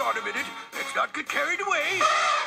Hold on a minute. Let's not get carried away.